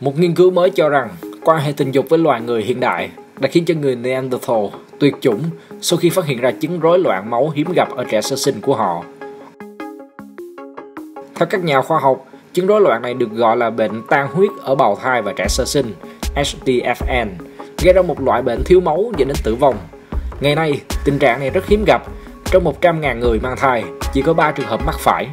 Một nghiên cứu mới cho rằng quan hệ tình dục với loài người hiện đại đã khiến cho người Neanderthal tuyệt chủng sau khi phát hiện ra chứng rối loạn máu hiếm gặp ở trẻ sơ sinh của họ. Theo các nhà khoa học, chứng rối loạn này được gọi là bệnh tan huyết ở bào thai và trẻ sơ sinh HDFN, gây ra một loại bệnh thiếu máu dẫn đến tử vong. Ngày nay, tình trạng này rất hiếm gặp. Trong 100.000 người mang thai, chỉ có 3 trường hợp mắc phải.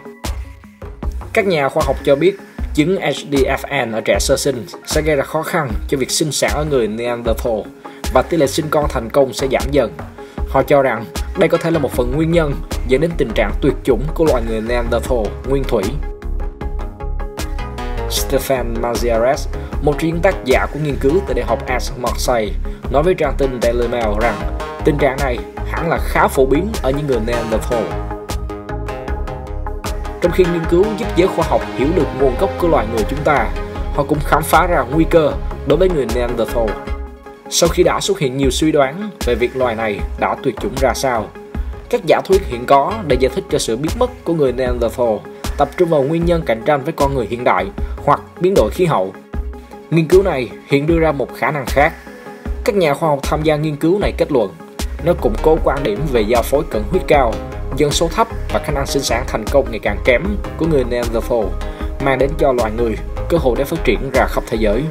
Các nhà khoa học cho biết, chứng HDFN ở trẻ sơ sinh sẽ gây ra khó khăn cho việc sinh sản ở người Neanderthal và tỷ lệ sinh con thành công sẽ giảm dần. Họ cho rằng đây có thể là một phần nguyên nhân dẫn đến tình trạng tuyệt chủng của loài người Neanderthal nguyên thủy. Stefan Maziares, một chuyên tác giả của nghiên cứu tại Đại học Aix Marseille, nói với trang tin Daily Mail rằng tình trạng này hẳn là khá phổ biến ở những người Neanderthal. Trong khi nghiên cứu giúp giới khoa học hiểu được nguồn gốc của loài người chúng ta, họ cũng khám phá ra nguy cơ đối với người Neanderthal. Sau khi đã xuất hiện nhiều suy đoán về việc loài này đã tuyệt chủng ra sao, các giả thuyết hiện có để giải thích cho sự biến mất của người Neanderthal tập trung vào nguyên nhân cạnh tranh với con người hiện đại hoặc biến đổi khí hậu. Nghiên cứu này hiện đưa ra một khả năng khác. Các nhà khoa học tham gia nghiên cứu này kết luận nó củng cố quan điểm về giao phối cận huyết cao, dân số thấp và khả năng sinh sản thành công ngày càng kém của người Neanderthal, mang đến cho loài người cơ hội để phát triển ra khắp thế giới.